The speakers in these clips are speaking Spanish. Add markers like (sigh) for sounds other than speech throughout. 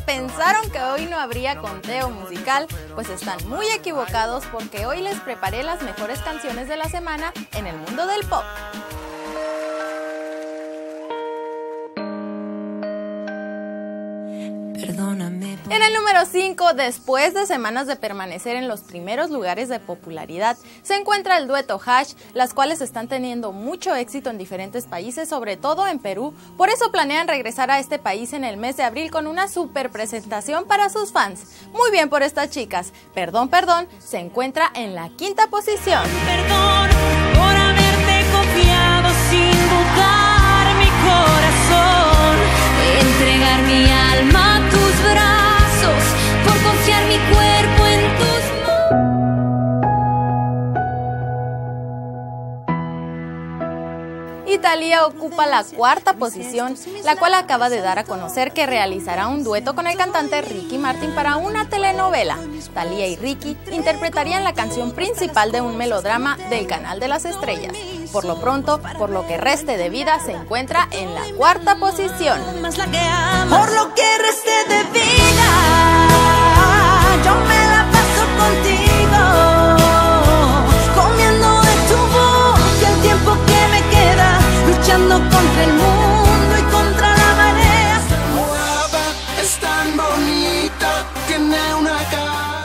pensaron que hoy no habría conteo musical, pues están muy equivocados porque hoy les preparé las mejores canciones de la semana en el mundo del pop. En el número 5, después de semanas de permanecer en los primeros lugares de popularidad, se encuentra el dueto Hash, las cuales están teniendo mucho éxito en diferentes países, sobre todo en Perú. Por eso planean regresar a este país en el mes de abril con una super presentación para sus fans. Muy bien por estas chicas. Perdón, perdón, se encuentra en la quinta posición. Perdón Italia ocupa la cuarta posición, la cual acaba de dar a conocer que realizará un dueto con el cantante Ricky Martin para una telenovela. Thalía y Ricky interpretarían la canción principal de un melodrama del Canal de las Estrellas. Por lo pronto, por lo que reste de vida, se encuentra en la cuarta posición. Por lo que reste de vida,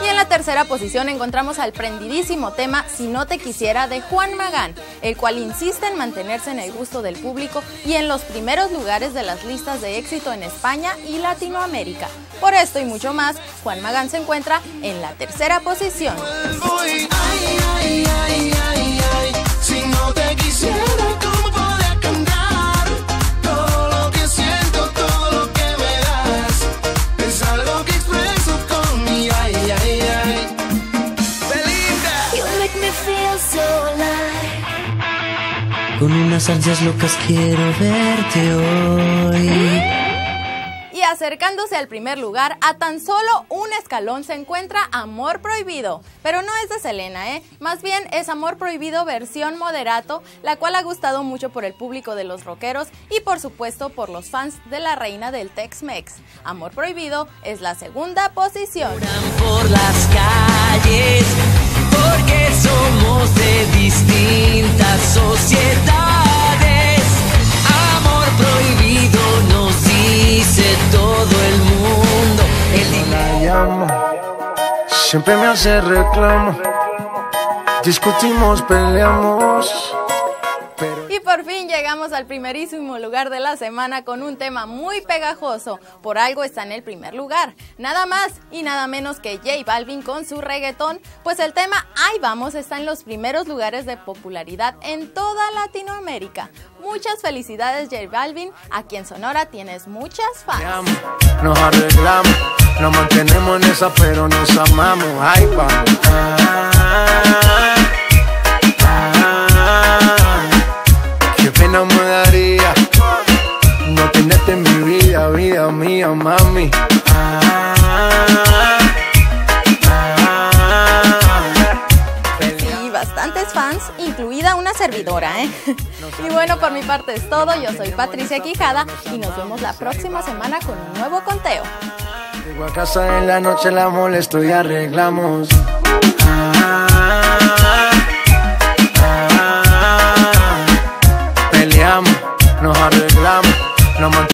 Y en la tercera posición encontramos al prendidísimo tema Si no te quisiera de Juan Magán, el cual insiste en mantenerse en el gusto del público y en los primeros lugares de las listas de éxito en España y Latinoamérica. Por esto y mucho más, Juan Magán se encuentra en la tercera posición. Ay, ay, ay, Con unas ansias locas quiero verte hoy. Y acercándose al primer lugar, a tan solo un escalón se encuentra Amor Prohibido. Pero no es de Selena, ¿eh? Más bien es Amor Prohibido versión moderato, la cual ha gustado mucho por el público de los rockeros y por supuesto por los fans de la reina del Tex-Mex. Amor Prohibido es la segunda posición. Por las calles, siempre me hace reclamo. Discutimos, peleamos. Por fin llegamos al primerísimo lugar de la semana con un tema muy pegajoso. Por algo está en el primer lugar. Nada más y nada menos que J Balvin con su reggaetón, pues el tema Ahí vamos está en los primeros lugares de popularidad en toda Latinoamérica. Muchas felicidades J Balvin, aquí en Sonora tienes muchas fans. nos arreglamos. Nos mantenemos en esa, pero nos amamos. Ay, vamos. Mía, mami. Ah, ah, Y bastantes fans, incluida una servidora, ¿eh? (laughs) Y bueno, por mi parte es todo. Yo soy Patricia Quijada y nos vemos la próxima semana con un nuevo conteo. Llego a casa en la noche, la molesto y arreglamos.